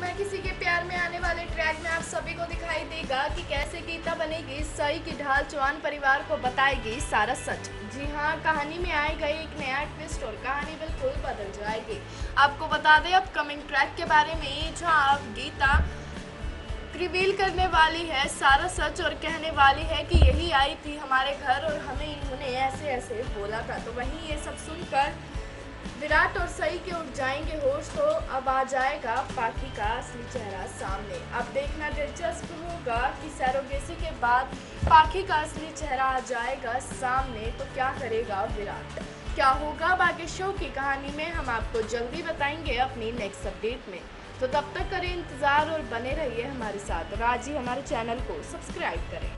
मैं किसी के प्यार में आने वाले ट्रैक में आप सभी को दिखाई देगा कि कैसे गीता बनेगी, सई की ढाल चौहान परिवार को बताएगी सारा सच। जी हाँ कहानी में आएगा एक नया ट्विस्ट और कहानी बिल्कुल बदल जाएगी। आपको बता दें अपकमिंग ट्रैक के बारे में जहाँ आप गीता रिवील करने वाली है, सारा सच और कहने वाली है कि यही आई थी हमारे घर और हमें इन्होंने ऐसे ऐसे बोला था। तो वहीं ये सब सुनकर विराट और सई के उठ जाएँगे होश तो अब आ जाएगा पाखी का असली चेहरा सामने। अब देखना दिलचस्प होगा कि सैरोगेसी के बाद पाखी का असली चेहरा आ जाएगा सामने तो क्या करेगा विराट? क्या होगा बाकी शो की कहानी में, हम आपको जल्दी बताएँगे अपनी नेक्स्ट अपडेट में। तो तब तक करें इंतज़ार और बने रहिए हमारे साथ। और आज ही हमारे चैनल को सब्सक्राइब करें।